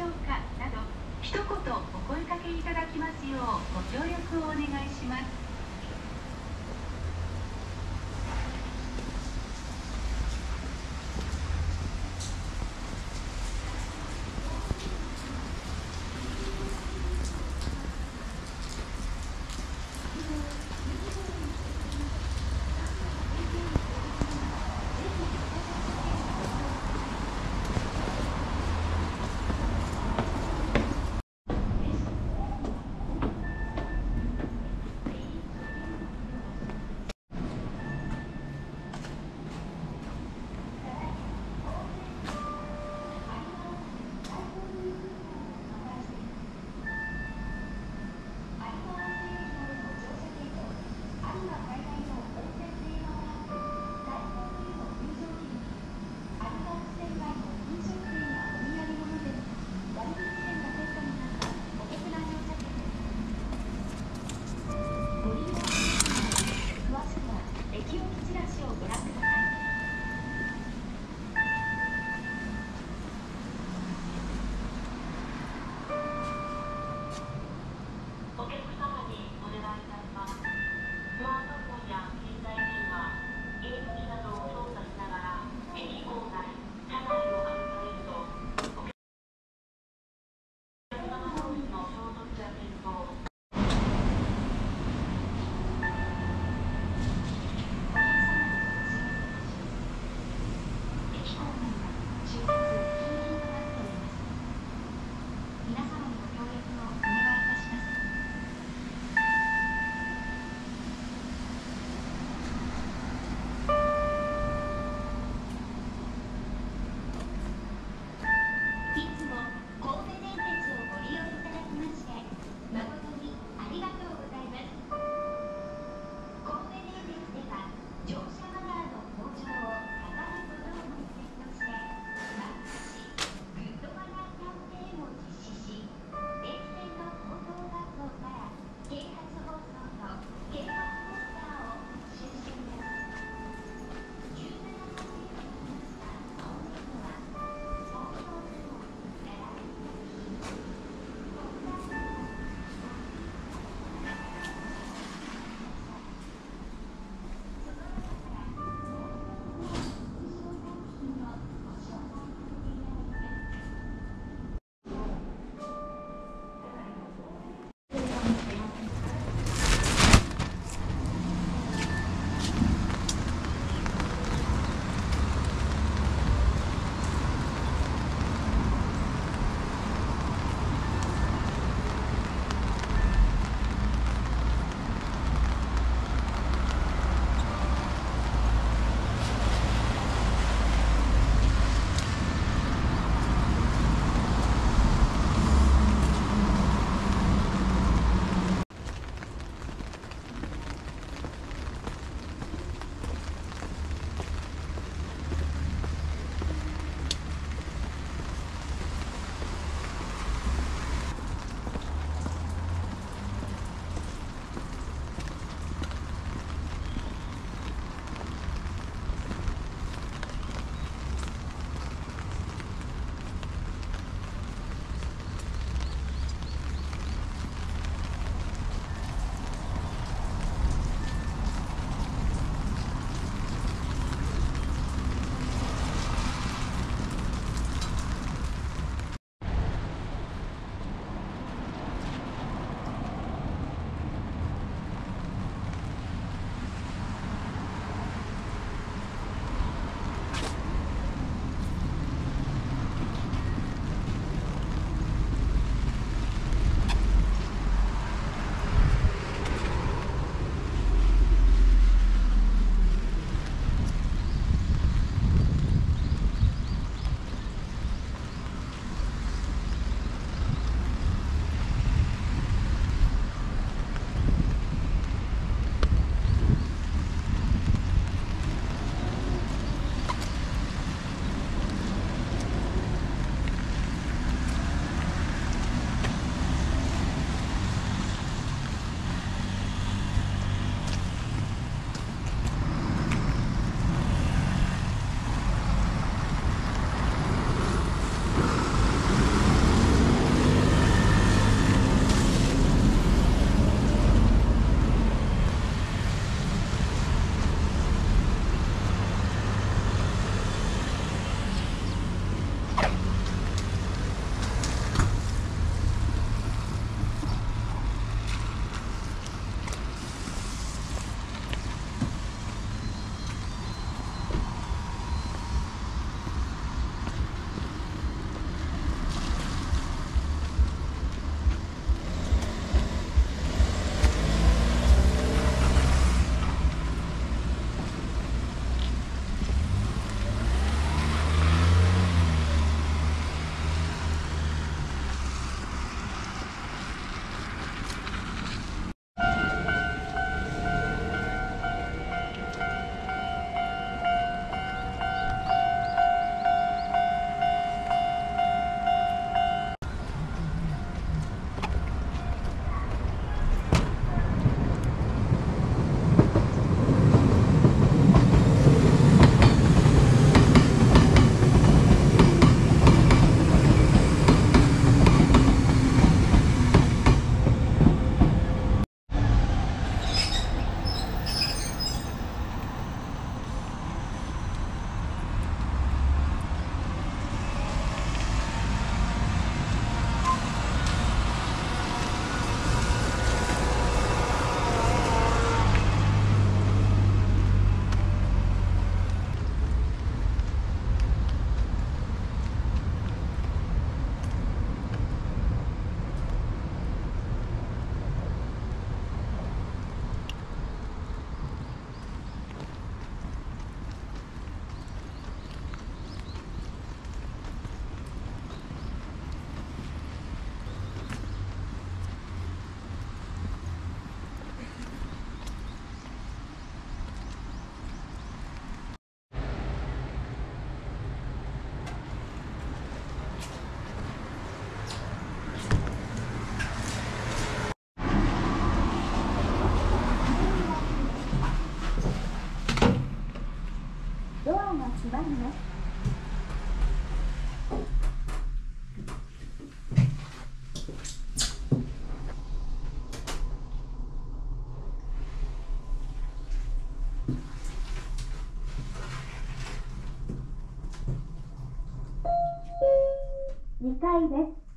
しょうか？など一言お声かけいただきますようご協力をお願いします。2回です。